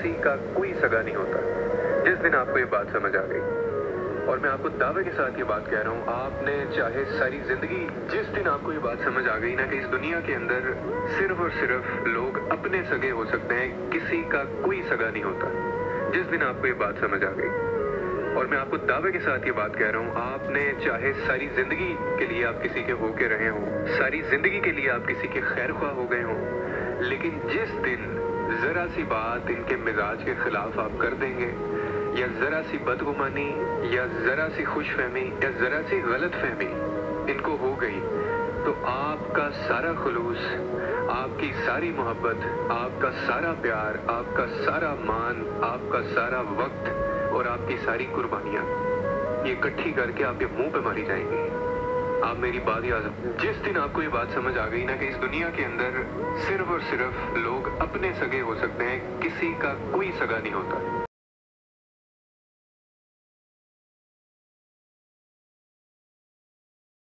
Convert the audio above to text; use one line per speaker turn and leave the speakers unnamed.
کسی کا کوئی سگا نہیں ہوتا۔ جس دن آپ کو یہ بات سمجھ آ گئی۔ اور میں آپ کو دعوے کے ساتھ یہ بات کہہ رہا ہوں، آپ نے چاہے ساری زندگی جس دن آپ کو یہ بات سمجھ آ گئی نا کہ اس دنیا کے اندر صرف اور صرف لوگ اپنے سگے ہو سکتے ہیں، کسی کا کوئی سگا نہیں ہوتا۔ جس دن آپ کو یہ بات سمجھ آ گئی۔ اور میں آپ کو دعوے کے ساتھ یہ بات کہہ رہا ہوں، آپ نے چاہے ساری زندگی کے لیے آپ کسی کے ہو کے رہے ہوں، ساری زندگی کے لیے آپ کسی کے خیر خواہ ہو گئے ہوں، لیکن جس دن ذرا سی بات ان کے مزاج کے خلاف آپ کر دیں گے، یا ذرا سی بدگمانی، یا ذرا سی خوش فہمی یا ذرا سی غلط فہمی ان کو ہو گئی، تو آپ کا سارا خلوص، آپ کی ساری محبت، آپ کا سارا پیار، آپ کا سارا مان، آپ کا سارا وقت اور آپ کی ساری قربانیاں، یہ اکٹھی کر کے آپ کے منہ پہ ماری جائیں گی۔ آپ میری بات یاد جس دن آپ کو یہ بات سمجھ آ گئی نا کہ اس دنیا کے اندر صرف اور صرف لوگ اپنے سگے ہو سکتے ہیں، کسی کا کوئی سگا نہیں ہوتا۔